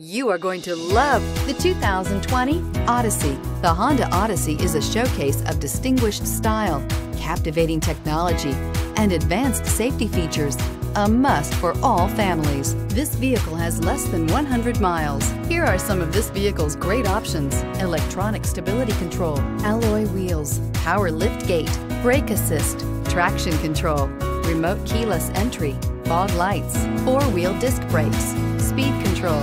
You are going to love the 2020 Odyssey. The Honda Odyssey is a showcase of distinguished style, captivating technology, and advanced safety features. A must for all families. This vehicle has less than 100 miles. Here are some of this vehicle's great options. Electronic stability control, alloy wheels, power lift gate, brake assist, traction control, remote keyless entry, fog lights, four-wheel disc brakes, speed control,